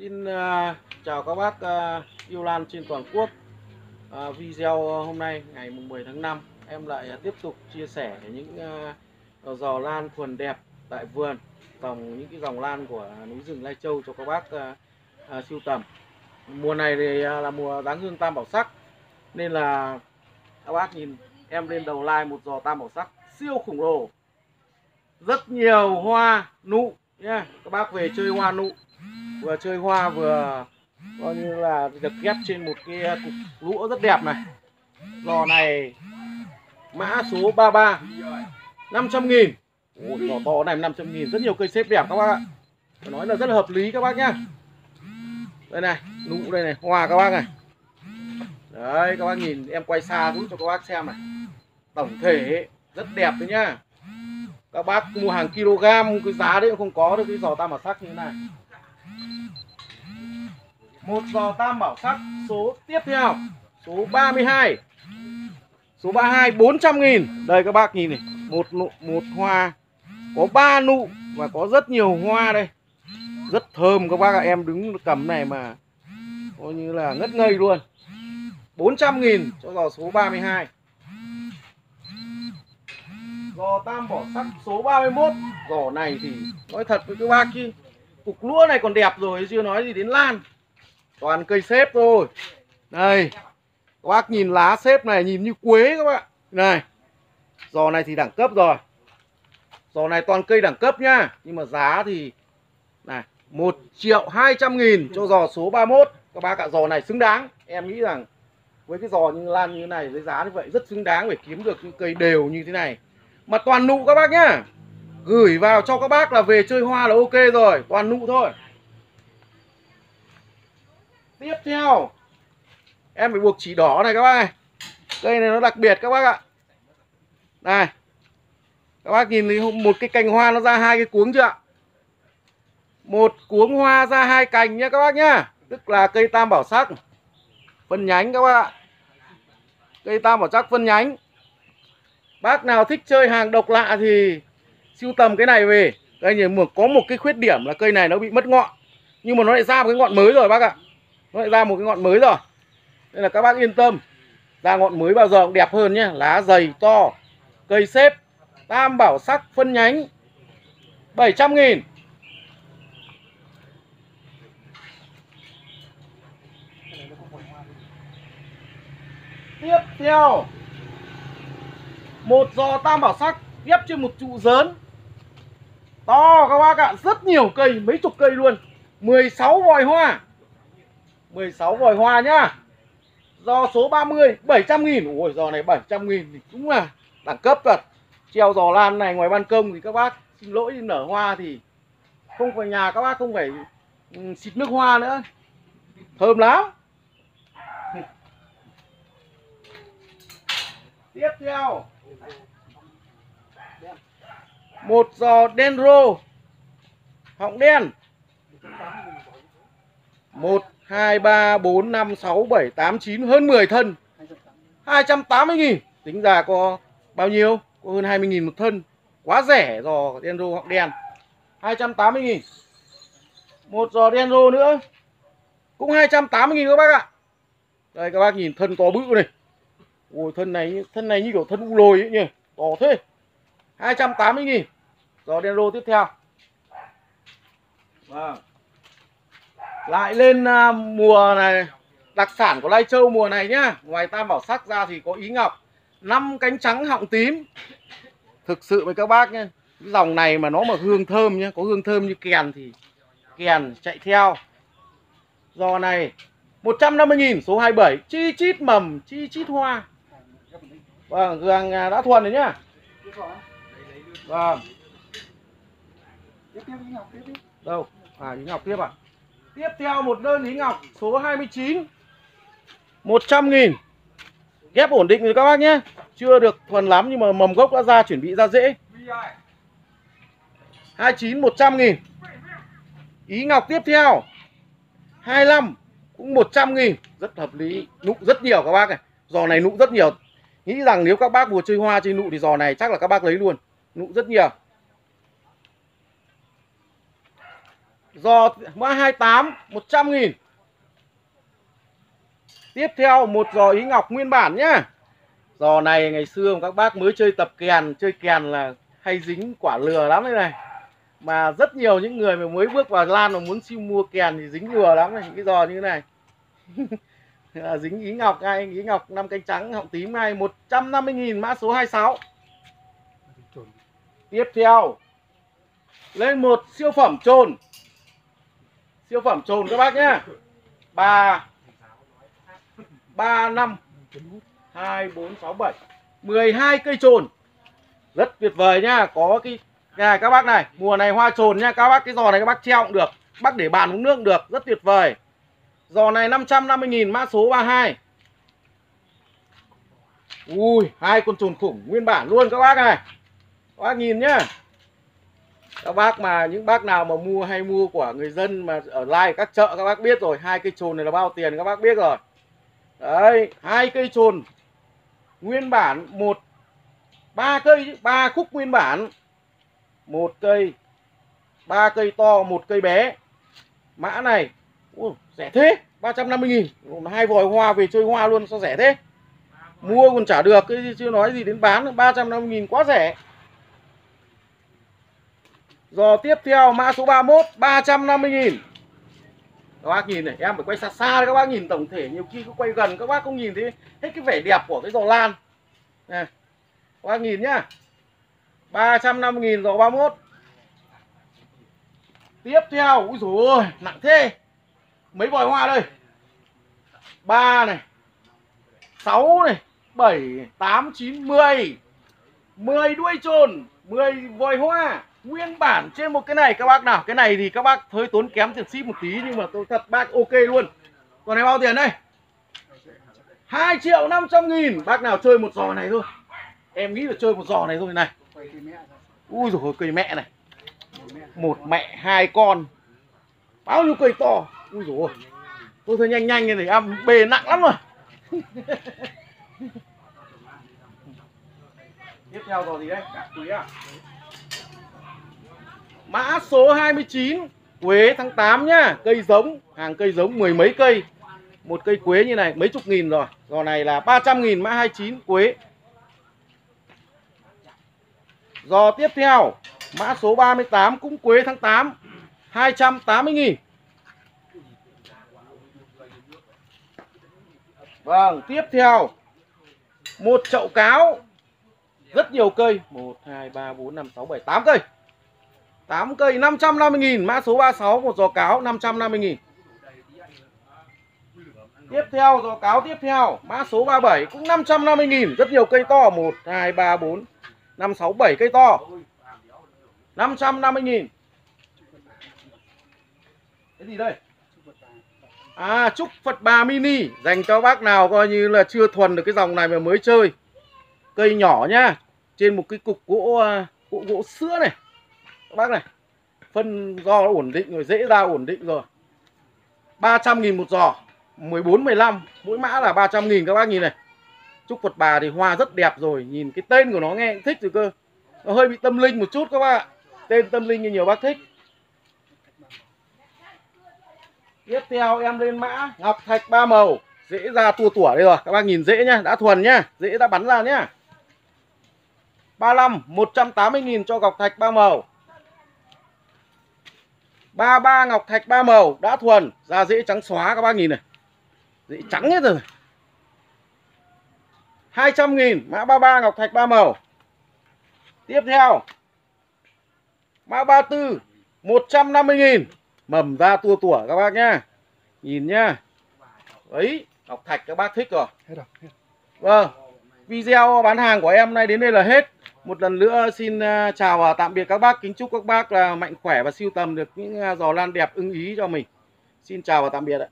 Xin à, chào các bác à, yêu lan trên toàn quốc. À, video hôm nay ngày mùng 10 tháng 5 em lại tiếp tục chia sẻ những giò lan thuần đẹp tại vườn, Tổng những cái dòng lan của núi rừng Lai Châu cho các bác siêu sưu tầm. Mùa này thì là mùa dáng hương tam bảo sắc nên là các bác nhìn em lên đầu like một giò tam bảo sắc siêu khủng lồ. Rất nhiều hoa nụ nhá. Các bác về chơi hoa nụ vừa chơi hoa vừa coi như là được ghép trên một cái uh, cục lũa rất đẹp này. Lò này mã số 33 500 nghìn. Ôi, lò to này 500 nghìn rất nhiều cây xếp đẹp các bác ạ. Phải nói là rất là hợp lý các bác nhá. Đây này nụ đây này hoa các bác này. Đấy các bác nhìn em quay xa giúp cho các bác xem này. Tổng thể rất đẹp đấy nhá. Các bác mua hàng kg cái giá đấy cũng không có được cái giò tam bảo sắc như thế này một giò tam bảo sắc, số tiếp theo, số 32 số 32 400 nghìn. Đây, các bác nhìn này, một nụ, một hoa. Có ba nụ và có rất nhiều hoa đây. Rất thơm, các bác ạ. Em đứng cầm này mà coi như là ngất ngây luôn. 400 nghìn cho giò số 32 giò tam bảo sắc số 31 giò này thì nói thật với các bác chứ cục lúa này còn đẹp rồi, chưa nói gì đến lan. Toàn cây xếp thôi. Đây các bác nhìn lá xếp này nhìn như quế các bạn. Này, giò này thì đẳng cấp rồi. Giò này toàn cây đẳng cấp nhá. Nhưng mà giá thì, này, một triệu hai trăm nghìn cho giò số 31 các bác ạ, giò này xứng đáng. Em nghĩ rằng với cái giò như lan như thế này, với giá như vậy, rất xứng đáng để kiếm được những cây đều như thế này. Mà toàn nụ các bác nhá gửi vào cho các bác là về chơi hoa là ok rồi, toàn nụ thôi. Tiếp theo. Em phải buộc chỉ đỏ này các bác này cây này nó đặc biệt các bác ạ. Này. Các bác nhìn thấy một cái cành hoa nó ra hai cái cuống chưa ạ? Một cuống hoa ra hai cành nhá các bác nhá. Tức là cây tam bảo sắc. Phân nhánh các bác ạ. Cây tam bảo sắc phân nhánh. Bác nào thích chơi hàng độc lạ thì sưu tầm cái này về. Anh nhìn một có một cái khuyết điểm là cây này nó bị mất ngọn. Nhưng mà nó lại ra một cái ngọn mới rồi bác ạ. Nó lại ra một cái ngọn mới rồi. Nên là các bác yên tâm. Ra ngọn mới bao giờ cũng đẹp hơn nhé. Lá dày, to, cây xếp, tam bảo sắc, phân nhánh. 700 nghìn. Tiếp theo. Một giò tam bảo sắc ghép trên một trụ dớn to các bác ạ, rất nhiều cây, mấy chục cây luôn. 16 vòi hoa. 16 vòi hoa nhá. Do số 30 700 nghìn. Ôi giò này 700 nghìn thì đúng là đẳng cấp thật. Treo giò lan này ngoài ban công thì các bác Xin lỗi, nở hoa thì Không phải nhà các bác không phải ừ, xịt nước hoa nữa. Thơm lắm. Tiếp theo. Một giò dendro Họng đen. 1 2, 3, 4, 5, 6, 7, 8, 9 Hơn 10 thân. 280 nghìn. Tính ra có bao nhiêu? Có hơn 20 nghìn một thân. Quá rẻ giò đen rô họng đen. 280 nghìn. Một giò đen rô nữa. Cũng 280 nghìn các bác ạ. Đây các bác nhìn thân to bự này. Ôi thân này thân này như kiểu thân u lồi ấy nhỉ. To thế. 280 nghìn. Giò đen rô tiếp theo. Vâng. Lại lên uh, mùa này đặc sản của Lai Châu mùa này nhá. Ngoài tam bảo sắc ra thì có ý ngọc năm cánh trắng họng tím. Thực sự với các bác nhé cái dòng này mà nó mà hương thơm nhé có hương thơm như kèn thì kèn chạy theo. Giò này 150.000 số 27 chi chít mầm chi chít hoa. Vâng gương đã thuần rồi nhá vâng. Đâu? À ý ngọc tiếp à? Tiếp theo một đơn ý ngọc số 29 100 nghìn. Ghép ổn định rồi các bác nhé. Chưa được thuần lắm nhưng mà mầm gốc đã ra chuẩn bị ra dễ. 29 100 nghìn. Ý ngọc tiếp theo. 25 cũng 100 nghìn. Rất hợp lý. Nụ rất nhiều các bác này. Giò này nụ rất nhiều. Nghĩ rằng nếu các bác vừa chơi hoa chơi nụ thì giò này chắc là các bác lấy luôn Nụ rất nhiều. Giò mã 28 100 nghìn. Tiếp theo, một giò ý ngọc nguyên bản nhá. Giò này ngày xưa các bác mới chơi tập kèn, Chơi kèn là hay dính quả lừa lắm đây này. Mà rất nhiều những người mà mới bước vào lan mà muốn siêu mua kèn thì dính lừa lắm này Những cái giò như thế này. À, dính ý ngọc ngay ý ngọc năm cánh trắng, họng tím ngay 150.000 mã số 26 tiếp theo, lên một siêu phẩm trồn. Siêu phẩm trồn các bác nhé. Ba ba năm, hai, bốn, sáu, bảy. Mười hai cây trồn. Rất tuyệt vời nhá. Có cái nhà các bác này, mùa này hoa trồn nha các bác, cái giò này các bác treo cũng được. Bác để bàn uống nước cũng được. Rất tuyệt vời. Giò này 550.000 mã số 32 Ui, hai con trồn khủng nguyên bản luôn các bác này bác nhìn nhá. Các bác mà những bác nào mà mua hay mua của người dân mà ở lai các chợ các bác biết rồi. Hai cây trồn này là bao tiền các bác biết rồi. Đấy hai cây trồn Nguyên bản một ba cây ba khúc nguyên bản. Một cây ba cây to một cây bé. Mã này Ui, rẻ thế. 350 nghìn. Hai vòi hoa về chơi hoa luôn sao rẻ thế? Mua còn trả được cái chưa nói gì đến bán. 350 nghìn quá rẻ. Giò tiếp theo, mã số 31 350 nghìn. Các bác nhìn này, em phải quay xa xa các bác nhìn tổng thể. Nhiều khi cứ quay gần, các bác không nhìn thấy hết cái vẻ đẹp của cái giò lan. Này Các bác nhìn nhá. 350 nghìn giò 31 Tiếp theo, Úi dồi ôi, nặng thế. Mấy vòi hoa đây? ba này, sáu này, bảy, tám, chín, mười. mười đuôi trồn, mười vòi hoa nguyên bản trên một cái này các bác nào cái này thì các bác hơi tốn kém tiền ship một tí nhưng mà tôi thật bác ok luôn. Còn này bao tiền đây? 2 triệu 500 nghìn. Bác nào chơi một giò này thôi. Em nghĩ là chơi một giò này thôi này. Ui rồi cây mẹ này. Một mẹ hai con. Bao nhiêu cây to? Ui rồi. Tôi thấy nhanh nhanh như này à, bề nặng lắm rồi. Tiếp theo rồi gì đây? Cả túi à Mã số 29 Quế tháng 8 nhá. Cây giống Hàng cây giống mười mấy cây. Một cây quế như này mấy chục nghìn rồi. Giò này là 300 nghìn mã 29 quế. Giò tiếp theo Mã số 38 cũng quế tháng 8 280 nghìn. Vâng, tiếp theo một chậu cáo. Rất nhiều cây. 1, 2, 3, 4, 5, 6, 7, 8 cây. 8 cây 550 nghìn Mã số 36 một giò cáo 550 nghìn. Tiếp theo giò cáo tiếp theo Mã số 37 cũng 550 nghìn. Rất nhiều cây to 1, 2, 3, 4 5, 6, 7 cây to. 550 nghìn. Cái gì đây? À chúc Phật Bà Mini Dành cho bác nào coi như là chưa thuần được cái dòng này mà mới chơi. Cây nhỏ nhá Trên một cái cục gỗ à, cục gỗ sữa này. Các bác này Phân do nó ổn định rồi dễ ra ổn định rồi. 300 nghìn một giò 14, 15 Mỗi mã là 300 nghìn các bác nhìn này. Trúc Phật Bà thì hoa rất đẹp rồi Nhìn cái tên của nó nghe thích rồi cơ. Nó hơi bị tâm linh một chút các bác Tên tâm linh như nhiều bác thích. Tiếp theo em lên mã ngọc thạch ba màu. Dễ ra tua tủa đây rồi Các bác nhìn dễ nhá Đã thuần nhá Dễ đã bắn ra nhá. 35 180 000 cho ngọc thạch ba màu. 33 ngọc thạch ba màu Đã thuần Da dễ trắng xóa các bác nhìn này. Dễ trắng hết rồi. 200 nghìn Mã 33 ngọc thạch ba màu. Tiếp theo Mã 34 150 nghìn. Mầm ra tua tủa các bác nhá. Nhìn nhá. Ấy ngọc thạch các bác thích rồi. Vâng video bán hàng của em nay đến đây là hết một lần nữa xin à, chào và tạm biệt các bác. Kính chúc các bác là mạnh khỏe và siêu tầm được những à, giò lan đẹp ưng ý cho mình. Xin chào và tạm biệt ạ.